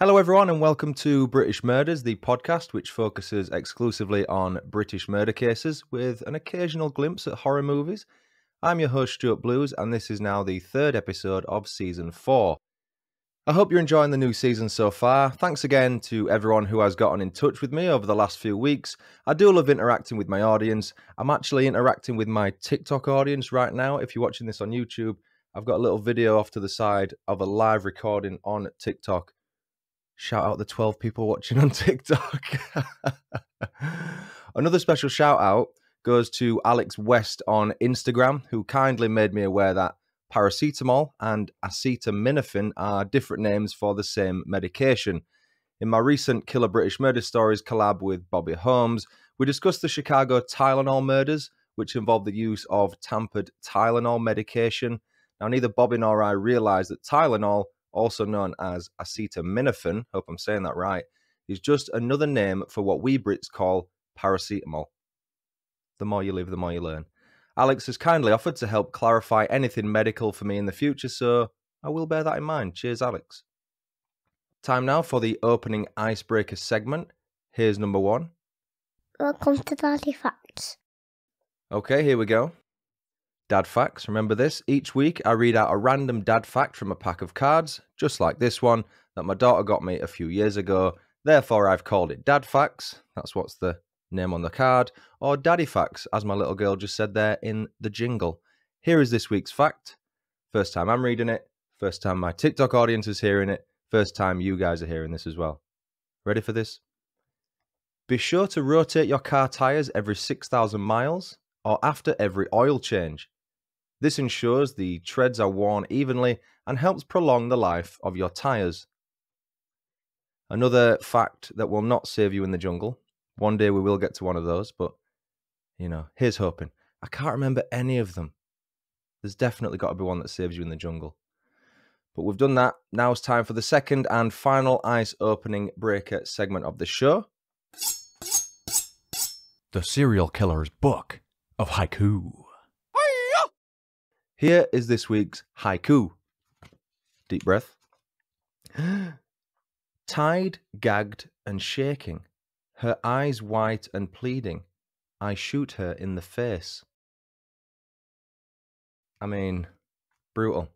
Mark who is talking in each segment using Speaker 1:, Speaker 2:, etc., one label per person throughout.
Speaker 1: Hello, everyone, and welcome to British Murders, the podcast which focuses exclusively on British murder cases with an occasional glimpse at horror movies. I'm your host, Stuart Blues, and this is now the third episode of season four. I hope you're enjoying the new season so far. Thanks again to everyone who has gotten in touch with me over the last few weeks. I do love interacting with my audience. I'm actually interacting with my TikTok audience right now. If you're watching this on YouTube, I've got a little video off to the side of a live recording on TikTok Shout out the 12 people watching on TikTok. Another special shout out goes to Alex West on Instagram, who kindly made me aware that paracetamol and acetaminophen are different names for the same medication. In my recent Killer British Murder Stories collab with Bobby Holmes, we discussed the Chicago Tylenol murders, which involved the use of tampered Tylenol medication. Now, neither Bobby nor I realized that Tylenol also known as acetaminophen, hope I'm saying that right, is just another name for what we Brits call paracetamol. The more you live, the more you learn. Alex has kindly offered to help clarify anything medical for me in the future, so I will bear that in mind. Cheers, Alex. Time now for the opening icebreaker segment. Here's number one.
Speaker 2: Welcome to Daddy Facts.
Speaker 1: Okay, here we go. Dad facts, remember this? Each week I read out a random dad fact from a pack of cards, just like this one, that my daughter got me a few years ago. Therefore, I've called it Dad Facts. That's what's the name on the card. Or Daddy Facts, as my little girl just said there in the jingle. Here is this week's fact. First time I'm reading it, first time my TikTok audience is hearing it, first time you guys are hearing this as well. Ready for this? Be sure to rotate your car tyres every 6,000 miles or after every oil change. This ensures the treads are worn evenly and helps prolong the life of your tyres. Another fact that will not save you in the jungle. One day we will get to one of those, but you know, here's hoping. I can't remember any of them. There's definitely got to be one that saves you in the jungle. But we've done that. Now it's time for the second and final ice opening breaker segment of the show.
Speaker 3: The Serial Killer's Book of Haiku.
Speaker 1: Here is this week's haiku. Deep breath. Tied, gagged, and shaking, her eyes white and pleading, I shoot her in the face. I mean, brutal.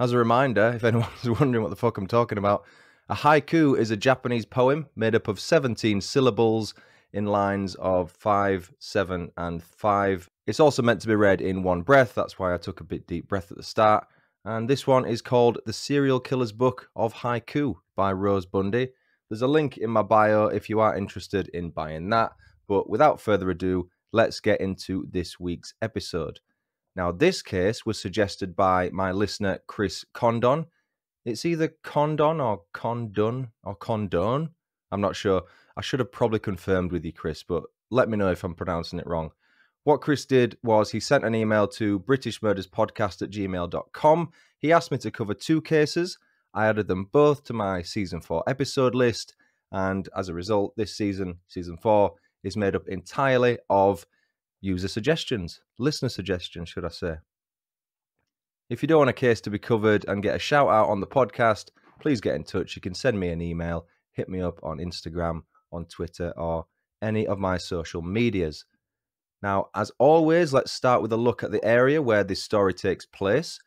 Speaker 1: As a reminder, if anyone's wondering what the fuck I'm talking about, a haiku is a Japanese poem made up of 17 syllables in lines of 5, 7, and 5 it's also meant to be read in one breath. That's why I took a bit deep breath at the start. And this one is called The Serial Killer's Book of Haiku by Rose Bundy. There's a link in my bio if you are interested in buying that. But without further ado, let's get into this week's episode. Now, this case was suggested by my listener, Chris Condon. It's either Condon or Condon or Condone. I'm not sure. I should have probably confirmed with you, Chris, but let me know if I'm pronouncing it wrong. What Chris did was he sent an email to britishmurderspodcast at gmail.com. He asked me to cover two cases. I added them both to my season four episode list. And as a result, this season, season four, is made up entirely of user suggestions, listener suggestions, should I say. If you don't want a case to be covered and get a shout out on the podcast, please get in touch. You can send me an email, hit me up on Instagram, on Twitter, or any of my social medias. Now, as always, let's start with a look at the area where this story takes place.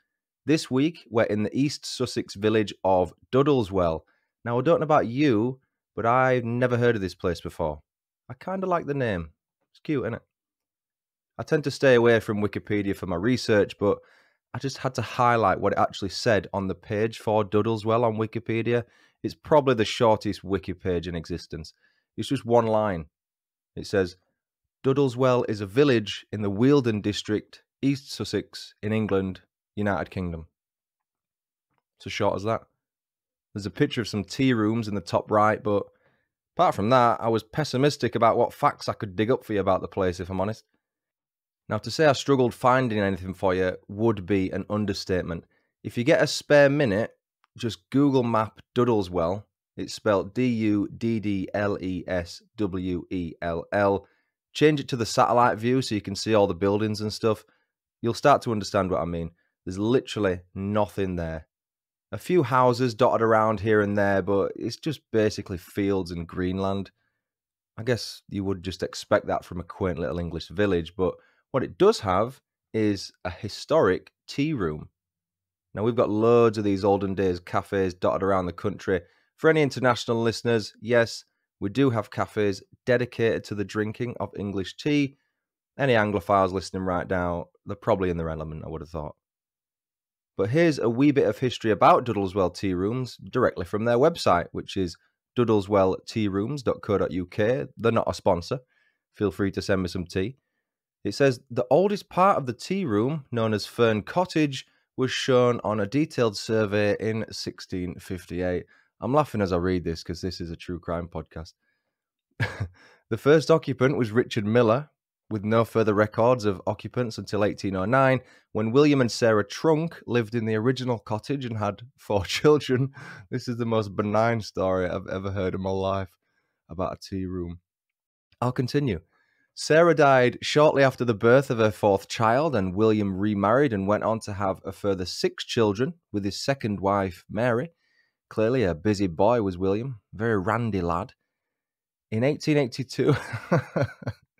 Speaker 1: This week, we're in the East Sussex village of Duddleswell. Now, I don't know about you, but I've never heard of this place before. I kind of like the name. It's cute, isn't it? I tend to stay away from Wikipedia for my research, but I just had to highlight what it actually said on the page for Duddleswell on Wikipedia. It's probably the shortest wiki page in existence. It's just one line. It says, Duddleswell is a village in the Wealden district, East Sussex, in England, United Kingdom. It's as short as that. There's a picture of some tea rooms in the top right, but apart from that, I was pessimistic about what facts I could dig up for you about the place, if I'm honest. Now, to say I struggled finding anything for you would be an understatement. If you get a spare minute, just Google Map Duddleswell. It's spelled D U D D L E S W E L L change it to the satellite view so you can see all the buildings and stuff, you'll start to understand what I mean. There's literally nothing there. A few houses dotted around here and there, but it's just basically fields and greenland. I guess you would just expect that from a quaint little English village, but what it does have is a historic tea room. Now, we've got loads of these olden days cafes dotted around the country. For any international listeners, yes, we do have cafes dedicated to the drinking of English tea. Any Anglophiles listening right now, they're probably in their element, I would have thought. But here's a wee bit of history about Duddleswell Tea Rooms directly from their website, which is duddleswelltearooms.co.uk. They're not a sponsor. Feel free to send me some tea. It says the oldest part of the tea room, known as Fern Cottage, was shown on a detailed survey in 1658. I'm laughing as I read this because this is a true crime podcast. the first occupant was Richard Miller, with no further records of occupants until 1809, when William and Sarah Trunk lived in the original cottage and had four children. This is the most benign story I've ever heard in my life about a tea room. I'll continue. Sarah died shortly after the birth of her fourth child, and William remarried and went on to have a further six children with his second wife, Mary. Clearly, a busy boy was William, very randy lad. In 1882,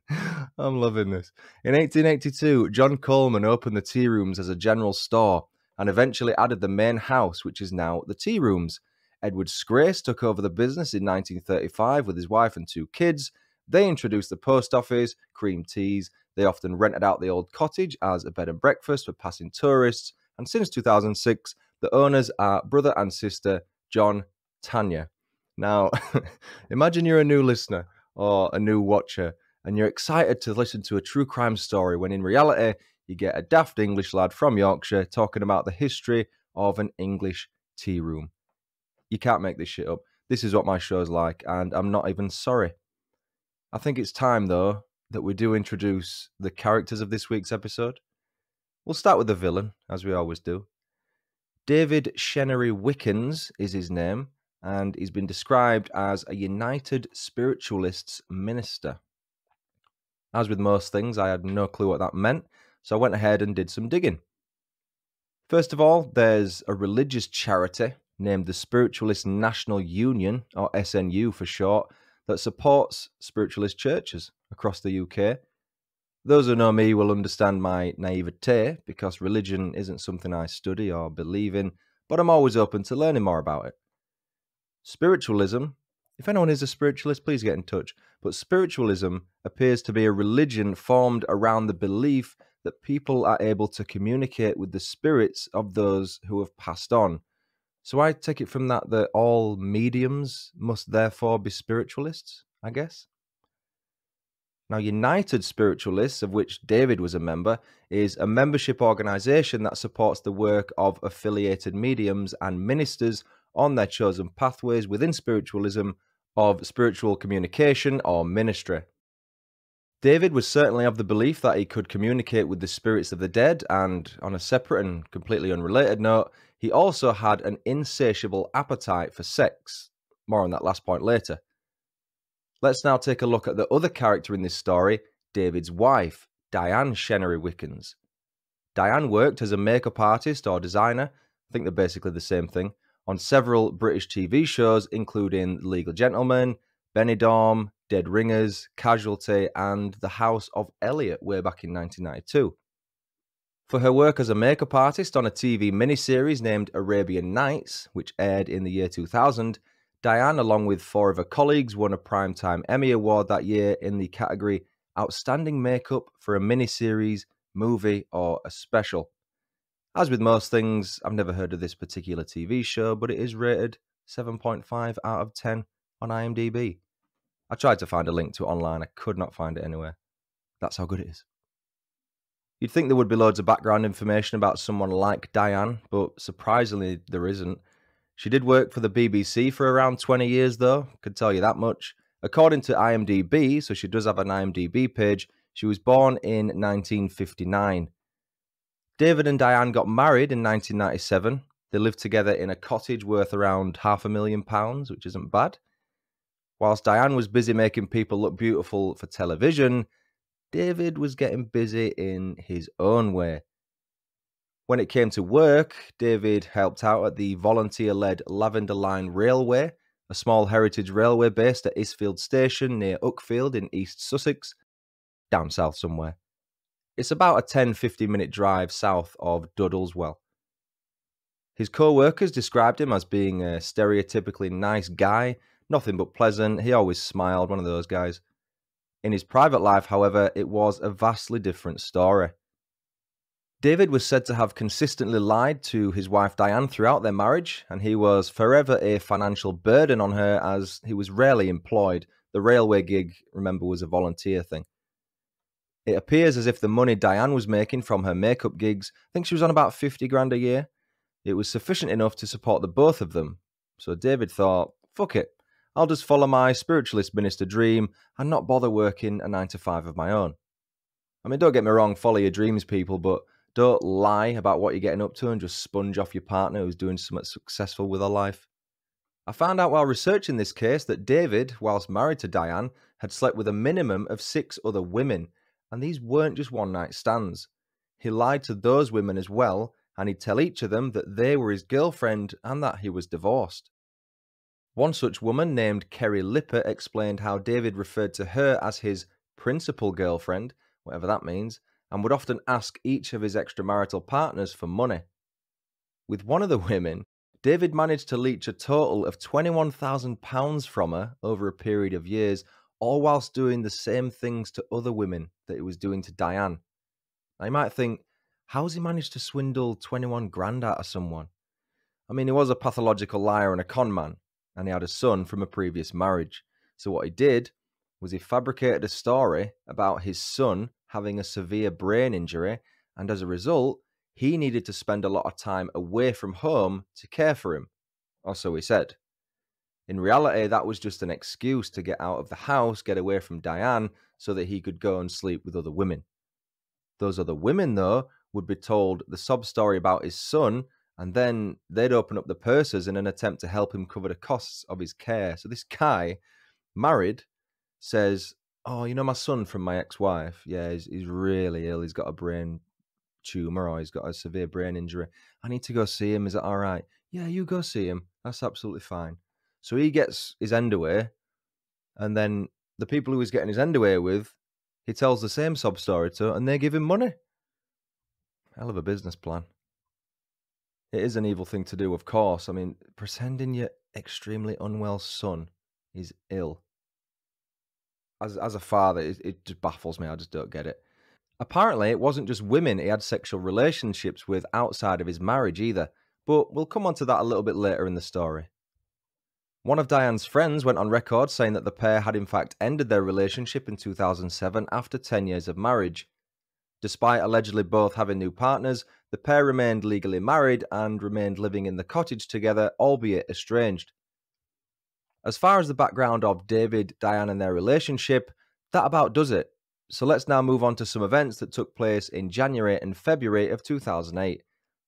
Speaker 1: I'm loving this. In 1882, John Coleman opened the tea rooms as a general store and eventually added the main house, which is now the tea rooms. Edward Scrace took over the business in 1935 with his wife and two kids. They introduced the post office, cream teas. They often rented out the old cottage as a bed and breakfast for passing tourists. And since 2006, the owners are brother and sister John Tanya. Now, imagine you're a new listener or a new watcher and you're excited to listen to a true crime story when in reality, you get a daft English lad from Yorkshire talking about the history of an English tea room. You can't make this shit up. This is what my show's like, and I'm not even sorry. I think it's time, though, that we do introduce the characters of this week's episode. We'll start with the villain, as we always do. David Chenery Wickens is his name, and he's been described as a United Spiritualists minister. As with most things, I had no clue what that meant, so I went ahead and did some digging. First of all, there's a religious charity named the Spiritualist National Union, or SNU for short, that supports spiritualist churches across the UK. Those who know me will understand my naivete because religion isn't something I study or believe in, but I'm always open to learning more about it. Spiritualism if anyone is a spiritualist, please get in touch. But spiritualism appears to be a religion formed around the belief that people are able to communicate with the spirits of those who have passed on. So I take it from that that all mediums must therefore be spiritualists, I guess. Now, United Spiritualists, of which David was a member, is a membership organization that supports the work of affiliated mediums and ministers on their chosen pathways within spiritualism of spiritual communication or ministry. David was certainly of the belief that he could communicate with the spirits of the dead, and on a separate and completely unrelated note, he also had an insatiable appetite for sex. More on that last point later. Let's now take a look at the other character in this story, David's wife, Diane Chenery Wickens. Diane worked as a makeup artist or designer, I think they're basically the same thing, on several British TV shows, including Legal Gentlemen, Benidorm, Dead Ringers, Casualty, and The House of Eliott way back in 1992. For her work as a makeup artist on a TV miniseries named Arabian Nights, which aired in the year 2000, Diane, along with four of her colleagues, won a Primetime Emmy Award that year in the category Outstanding Makeup for a Miniseries, Movie, or a Special. As with most things, I've never heard of this particular TV show, but it is rated 7.5 out of 10 on IMDb. I tried to find a link to it online, I could not find it anywhere. That's how good it is. You'd think there would be loads of background information about someone like Diane, but surprisingly, there isn't. She did work for the BBC for around 20 years, though, could tell you that much. According to IMDb, so she does have an IMDb page, she was born in 1959. David and Diane got married in 1997. They lived together in a cottage worth around half a million pounds, which isn't bad. Whilst Diane was busy making people look beautiful for television, David was getting busy in his own way. When it came to work, David helped out at the volunteer led Lavender Line Railway, a small heritage railway based at Isfield Station near Uckfield in East Sussex, down south somewhere. It's about a 10 15 minute drive south of Duddleswell. His co workers described him as being a stereotypically nice guy, nothing but pleasant. He always smiled, one of those guys. In his private life, however, it was a vastly different story. David was said to have consistently lied to his wife Diane throughout their marriage, and he was forever a financial burden on her as he was rarely employed. The railway gig, remember, was a volunteer thing. It appears as if the money Diane was making from her makeup gigs, I think she was on about 50 grand a year, it was sufficient enough to support the both of them. So David thought, fuck it, I'll just follow my spiritualist minister dream and not bother working a 9 to 5 of my own. I mean, don't get me wrong, follow your dreams, people, but don't lie about what you're getting up to and just sponge off your partner who's doing something successful with her life. I found out while researching this case that David, whilst married to Diane, had slept with a minimum of six other women, and these weren't just one night stands. He lied to those women as well, and he'd tell each of them that they were his girlfriend and that he was divorced. One such woman named Kerry Lipper explained how David referred to her as his principal girlfriend, whatever that means, and would often ask each of his extramarital partners for money. With one of the women, David managed to leech a total of £21,000 from her over a period of years, all whilst doing the same things to other women that he was doing to Diane. Now, you might think, how's he managed to swindle 21 grand out of someone? I mean, he was a pathological liar and a con man, and he had a son from a previous marriage. So, what he did was he fabricated a story about his son having a severe brain injury, and as a result, he needed to spend a lot of time away from home to care for him, or so he said. In reality, that was just an excuse to get out of the house, get away from Diane, so that he could go and sleep with other women. Those other women, though, would be told the sob story about his son, and then they'd open up the purses in an attempt to help him cover the costs of his care. So this guy, married, says, oh, you know my son from my ex-wife. Yeah, he's, he's really ill. He's got a brain tumor or he's got a severe brain injury. I need to go see him. Is it all right? Yeah, you go see him. That's absolutely fine. So he gets his away, and then the people who he's getting his away with, he tells the same sob story to, and they give him money. Hell of a business plan. It is an evil thing to do, of course. I mean, pretending your extremely unwell son is ill as as a father, it, it just baffles me. I just don't get it. Apparently, it wasn't just women he had sexual relationships with outside of his marriage either, but we'll come on to that a little bit later in the story. One of Diane's friends went on record saying that the pair had in fact ended their relationship in 2007 after 10 years of marriage. Despite allegedly both having new partners, the pair remained legally married and remained living in the cottage together, albeit estranged. As far as the background of David, Diane, and their relationship, that about does it. So let's now move on to some events that took place in January and February of 2008.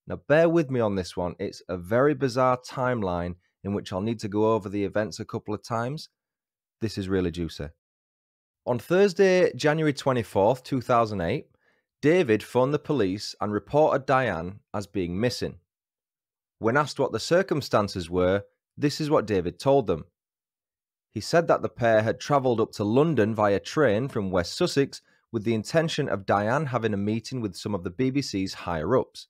Speaker 1: Now, bear with me on this one. It's a very bizarre timeline in which I'll need to go over the events a couple of times. This is really juicy. On Thursday, January 24th, 2008, David phoned the police and reported Diane as being missing. When asked what the circumstances were, this is what David told them. He said that the pair had travelled up to London via train from West Sussex with the intention of Diane having a meeting with some of the BBC's higher ups.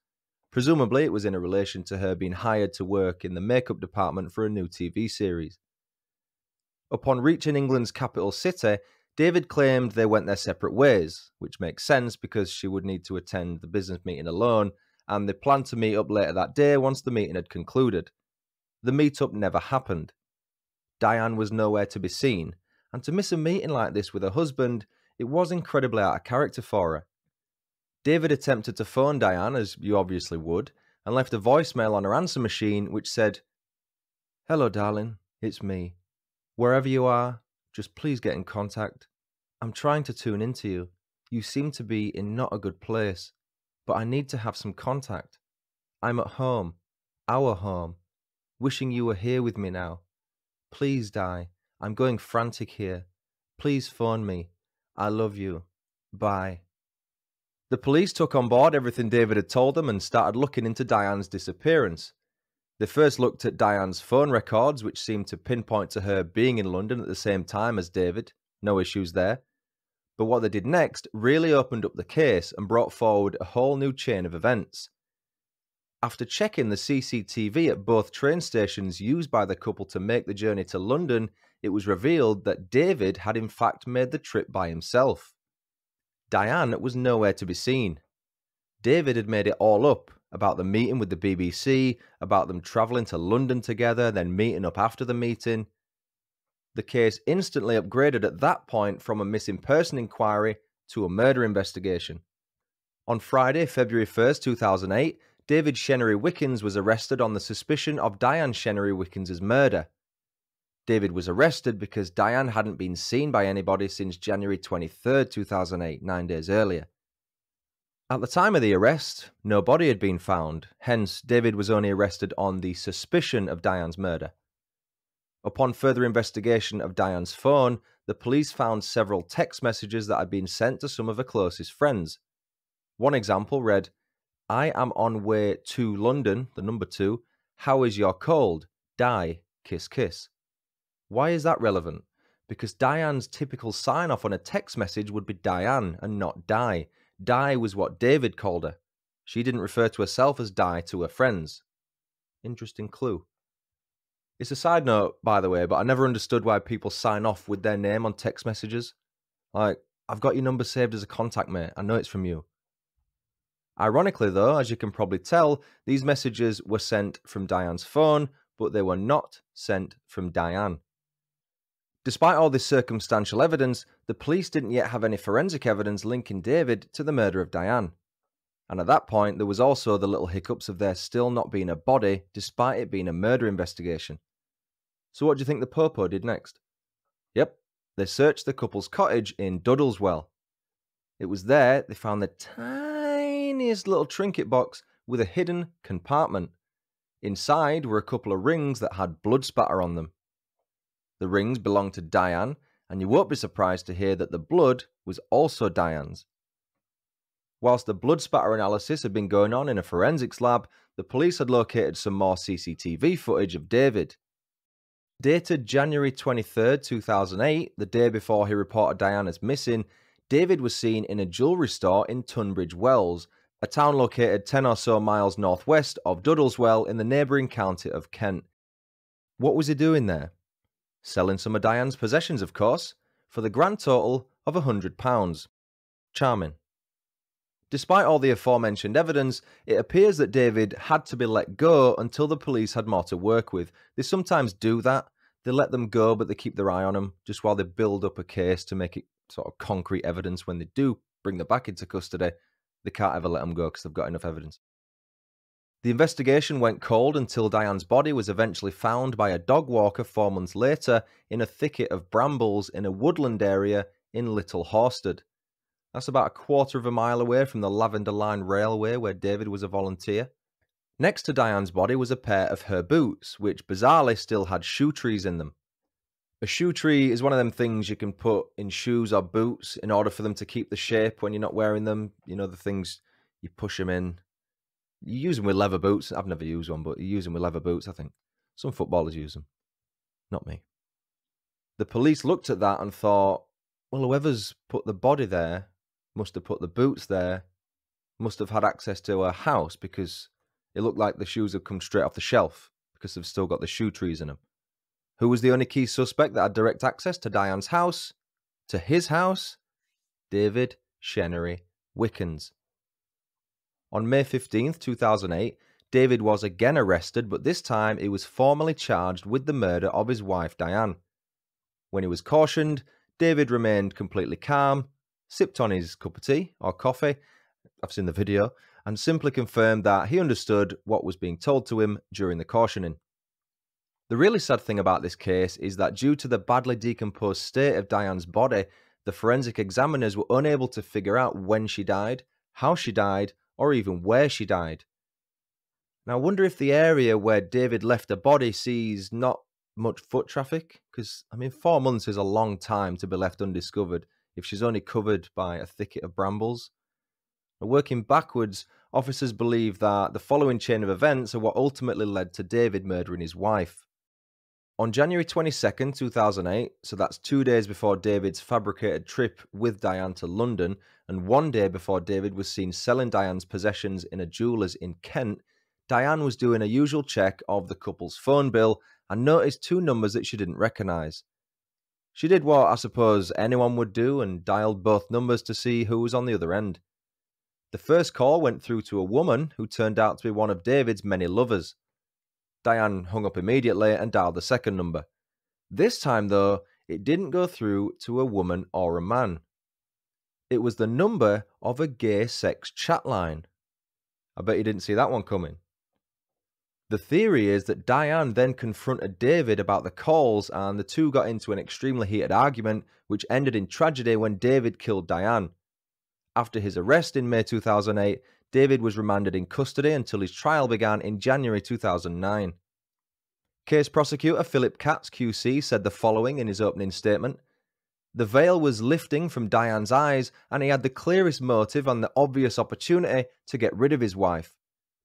Speaker 1: Presumably, it was in relation to her being hired to work in the makeup department for a new TV series. Upon reaching England's capital city, David claimed they went their separate ways, which makes sense because she would need to attend the business meeting alone, and they planned to meet up later that day once the meeting had concluded. The meetup never happened. Diane was nowhere to be seen, and to miss a meeting like this with her husband, it was incredibly out of character for her. David attempted to phone Diane, as you obviously would, and left a voicemail on her answer machine which said, Hello, darling, it's me. Wherever you are, just please get in contact. I'm trying to tune into you. You seem to be in not a good place, but I need to have some contact. I'm at home, our home, wishing you were here with me now. Please Di. I'm going frantic here. Please phone me. I love you. Bye. The police took on board everything David had told them and started looking into Diane's disappearance. They first looked at Diane's phone records, which seemed to pinpoint to her being in London at the same time as David. No issues there. But what they did next really opened up the case and brought forward a whole new chain of events. After checking the CCTV at both train stations used by the couple to make the journey to London, it was revealed that David had in fact made the trip by himself. Diane was nowhere to be seen. David had made it all up about the meeting with the BBC, about them travelling to London together, then meeting up after the meeting. The case instantly upgraded at that point from a missing person inquiry to a murder investigation. On Friday, February 1st, 2008, David Chenery Wickens was arrested on the suspicion of Diane Chenery Wickens' murder. David was arrested because Diane hadn't been seen by anybody since January 23, 2008, nine days earlier. At the time of the arrest, no body had been found, hence, David was only arrested on the suspicion of Diane's murder. Upon further investigation of Diane's phone, the police found several text messages that had been sent to some of her closest friends. One example read, I am on way to London, the number two. How is your cold? Di, kiss, kiss. Why is that relevant? Because Diane's typical sign off on a text message would be Diane and not Di. Di was what David called her. She didn't refer to herself as Di to her friends. Interesting clue. It's a side note, by the way, but I never understood why people sign off with their name on text messages. Like, I've got your number saved as a contact, mate. I know it's from you. Ironically, though, as you can probably tell, these messages were sent from Diane's phone, but they were not sent from Diane. Despite all this circumstantial evidence, the police didn't yet have any forensic evidence linking David to the murder of Diane. And at that point, there was also the little hiccups of there still not being a body, despite it being a murder investigation. So, what do you think the Popo did next? Yep, they searched the couple's cottage in Duddleswell. It was there they found the tiniest little trinket box with a hidden compartment. Inside were a couple of rings that had blood spatter on them. The rings belonged to Diane, and you won't be surprised to hear that the blood was also Diane's. Whilst the blood spatter analysis had been going on in a forensics lab, the police had located some more CCTV footage of David. Dated January 23, 2008, the day before he reported Diane as missing, David was seen in a jewellery store in Tunbridge Wells, a town located 10 or so miles northwest of Duddleswell in the neighbouring county of Kent. What was he doing there? Selling some of Diane's possessions, of course, for the grand total of a £100. Charming. Despite all the aforementioned evidence, it appears that David had to be let go until the police had more to work with. They sometimes do that. They let them go, but they keep their eye on them just while they build up a case to make it sort of concrete evidence when they do bring them back into custody. They can't ever let them go because they've got enough evidence. The investigation went cold until Diane's body was eventually found by a dog walker four months later in a thicket of brambles in a woodland area in Little Horsted. That's about a quarter of a mile away from the Lavender Line Railway where David was a volunteer. Next to Diane's body was a pair of her boots, which bizarrely still had shoe trees in them. A shoe tree is one of them things you can put in shoes or boots in order for them to keep the shape when you're not wearing them. You know, the things you push them in. You use them with leather boots. I've never used one, but you use them with leather boots, I think. Some footballers use them. Not me. The police looked at that and thought, well, whoever's put the body there must have put the boots there, must have had access to a house because it looked like the shoes had come straight off the shelf because they've still got the shoe trees in them. Who was the only key suspect that had direct access to Diane's house? To his house? David Chenery Wickens. On May 15th, 2008, David was again arrested, but this time he was formally charged with the murder of his wife Diane. When he was cautioned, David remained completely calm sipped on his cup of tea or coffee, I've seen the video, and simply confirmed that he understood what was being told to him during the cautioning. The really sad thing about this case is that due to the badly decomposed state of Diane's body, the forensic examiners were unable to figure out when she died, how she died, or even where she died. Now, I wonder if the area where David left the body sees not much foot traffic, because, I mean, four months is a long time to be left undiscovered, if she's only covered by a thicket of brambles. And working backwards, officers believe that the following chain of events are what ultimately led to David murdering his wife. On January 22nd, 2008, so that's two days before David's fabricated trip with Diane to London, and one day before David was seen selling Diane's possessions in a jeweller's in Kent, Diane was doing a usual check of the couple's phone bill and noticed two numbers that she didn't recognise. She did what I suppose anyone would do and dialed both numbers to see who was on the other end. The first call went through to a woman who turned out to be one of David's many lovers. Diane hung up immediately and dialed the second number. This time, though, it didn't go through to a woman or a man. It was the number of a gay sex chat line. I bet you didn't see that one coming. The theory is that Diane then confronted David about the calls, and the two got into an extremely heated argument, which ended in tragedy when David killed Diane. After his arrest in May 2008, David was remanded in custody until his trial began in January 2009. Case prosecutor Philip Katz QC said the following in his opening statement The veil was lifting from Diane's eyes, and he had the clearest motive and the obvious opportunity to get rid of his wife.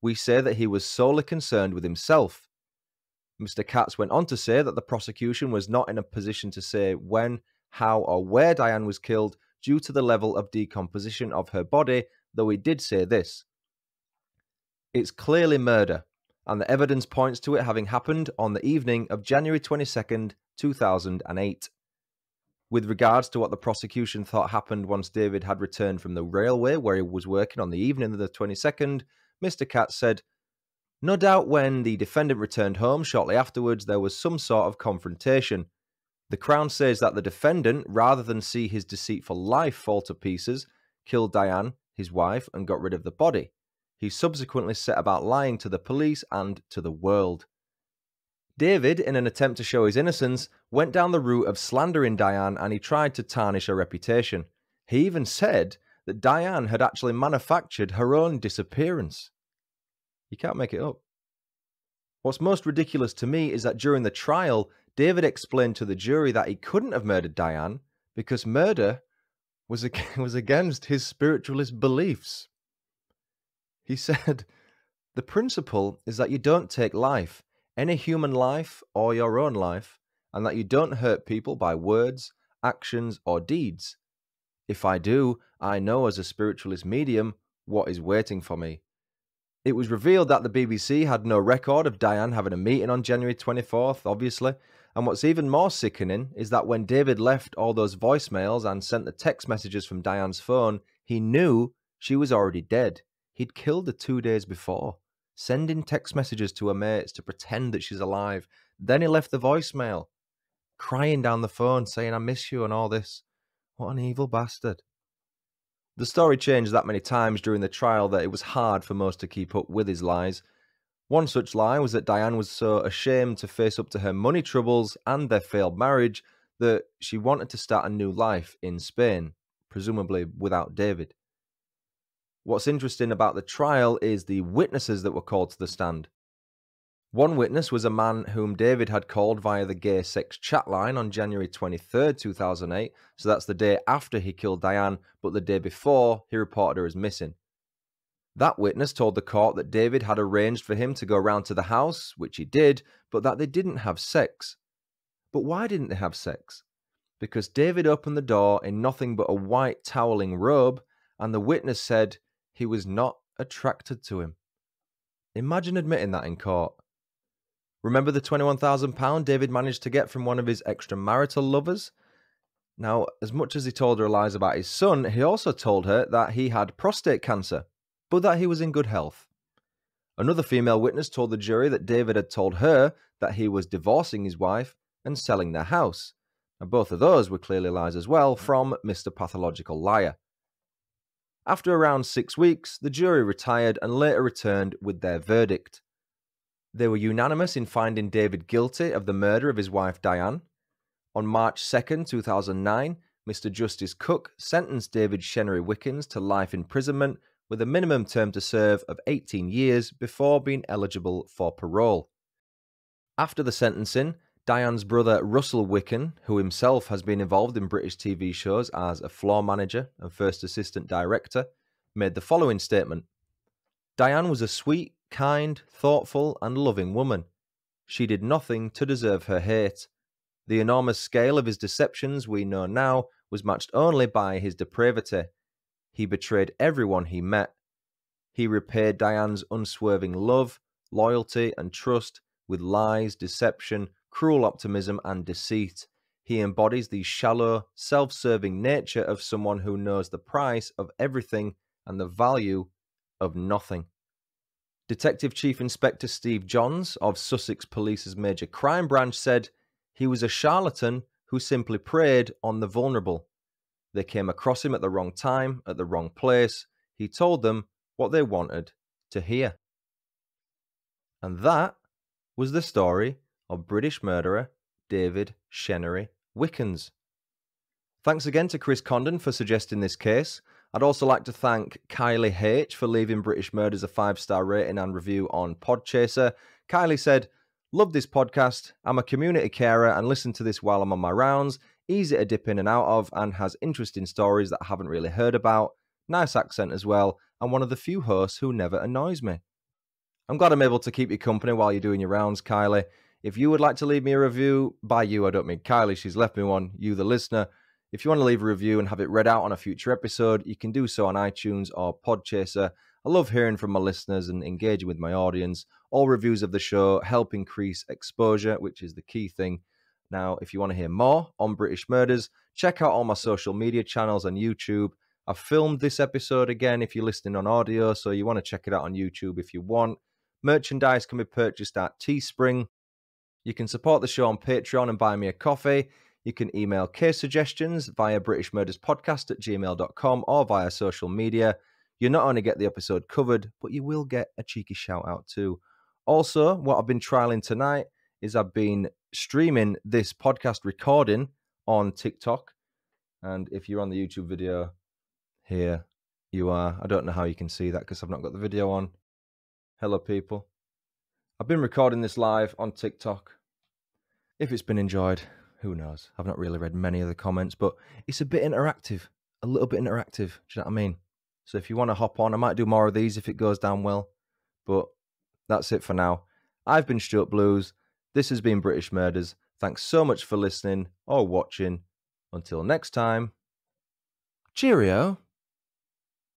Speaker 1: We say that he was solely concerned with himself. Mr. Katz went on to say that the prosecution was not in a position to say when, how, or where Diane was killed due to the level of decomposition of her body though he did say this. It's clearly murder, and the evidence points to it having happened on the evening of January 22nd, 2008. With regards to what the prosecution thought happened once David had returned from the railway where he was working on the evening of the 22nd, Mr. Katz said, No doubt when the defendant returned home shortly afterwards, there was some sort of confrontation. The Crown says that the defendant, rather than see his deceitful life fall to pieces, killed Diane his wife, and got rid of the body. He subsequently set about lying to the police and to the world. David, in an attempt to show his innocence, went down the route of slandering Diane and he tried to tarnish her reputation. He even said that Diane had actually manufactured her own disappearance. You can't make it up. What's most ridiculous to me is that during the trial, David explained to the jury that he couldn't have murdered Diane because murder was, was against his spiritualist beliefs. He said, The principle is that you don't take life, any human life or your own life, and that you don't hurt people by words, actions, or deeds. If I do, I know as a spiritualist medium what is waiting for me. It was revealed that the BBC had no record of Diane having a meeting on January 24th, obviously, and what's even more sickening is that when David left all those voicemails and sent the text messages from Diane's phone, he knew she was already dead. He'd killed her two days before, sending text messages to her mates to pretend that she's alive. Then he left the voicemail, crying down the phone, saying, I miss you and all this. What an evil bastard. The story changed that many times during the trial that it was hard for most to keep up with his lies. One such lie was that Diane was so ashamed to face up to her money troubles and their failed marriage that she wanted to start a new life in Spain, presumably without David. What's interesting about the trial is the witnesses that were called to the stand. One witness was a man whom David had called via the gay sex chat line on January 23, 2008, so that's the day after he killed Diane, but the day before he reported her as missing. That witness told the court that David had arranged for him to go round to the house, which he did, but that they didn't have sex. But why didn't they have sex? Because David opened the door in nothing but a white toweling robe, and the witness said he was not attracted to him. Imagine admitting that in court. Remember the £21,000 David managed to get from one of his extramarital lovers? Now, as much as he told her lies about his son, he also told her that he had prostate cancer but that he was in good health. Another female witness told the jury that David had told her that he was divorcing his wife and selling their house. And both of those were clearly lies as well from Mr. Pathological Liar. After around six weeks, the jury retired and later returned with their verdict. They were unanimous in finding David guilty of the murder of his wife Diane. On March 2, 2009, Mr. Justice Cook sentenced David Chenery Wickens to life imprisonment with a minimum term to serve of 18 years before being eligible for parole. After the sentencing, Diane's brother Russell Wicken, who himself has been involved in British TV shows as a floor manager and first assistant director, made the following statement Diane was a sweet, kind, thoughtful, and loving woman. She did nothing to deserve her hate. The enormous scale of his deceptions we know now was matched only by his depravity. He betrayed everyone he met. He repaid Diane's unswerving love, loyalty, and trust with lies, deception, cruel optimism, and deceit. He embodies the shallow, self serving nature of someone who knows the price of everything and the value of nothing. Detective Chief Inspector Steve Johns of Sussex Police's Major Crime Branch said he was a charlatan who simply preyed on the vulnerable. They came across him at the wrong time, at the wrong place. He told them what they wanted to hear. And that was the story of British murderer David Chenery Wickens. Thanks again to Chris Condon for suggesting this case. I'd also like to thank Kylie H for leaving British Murders a five star rating and review on Podchaser. Kylie said, Love this podcast. I'm a community carer and listen to this while I'm on my rounds. Easy to dip in and out of and has interesting stories that I haven't really heard about. Nice accent as well, and one of the few hosts who never annoys me. I'm glad I'm able to keep you company while you're doing your rounds, Kylie. If you would like to leave me a review, by you, I don't mean Kylie, she's left me one, you, the listener. If you want to leave a review and have it read out on a future episode, you can do so on iTunes or Podchaser. I love hearing from my listeners and engaging with my audience. All reviews of the show help increase exposure, which is the key thing. Now, if you want to hear more on British Murders, check out all my social media channels on YouTube. I've filmed this episode again if you're listening on audio, so you want to check it out on YouTube if you want. Merchandise can be purchased at Teespring. You can support the show on Patreon and buy me a coffee. You can email case suggestions via British Murders Podcast at gmail.com or via social media. You not only get the episode covered, but you will get a cheeky shout out too. Also, what I've been trialing tonight is I've been streaming this podcast recording on TikTok. And if you're on the YouTube video here, you are. I don't know how you can see that because I've not got the video on. Hello, people. I've been recording this live on TikTok. If it's been enjoyed, who knows? I've not really read many of the comments, but it's a bit interactive, a little bit interactive. Do you know what I mean? So if you want to hop on, I might do more of these if it goes down well. But that's it for now. I've been Stuart Blues. This has been British Murders. Thanks so much for listening or watching. Until next time, cheerio.